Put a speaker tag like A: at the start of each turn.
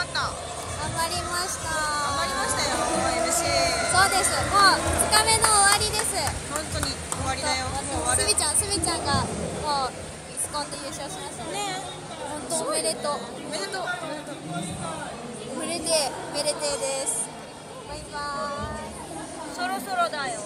A: 張った。
B: 頑張りました。
A: 頑張りましたよ MC
B: そうです。もう2日目の終わりです。
A: 本当に終わりだよ。もう終わる。
B: すみちゃんすみちゃんがもうイスコンで優勝しましたね。本当おめでとう。
A: おめでとう。
B: おめでておめでてめです。バイバーイ。
A: そろそろだよ。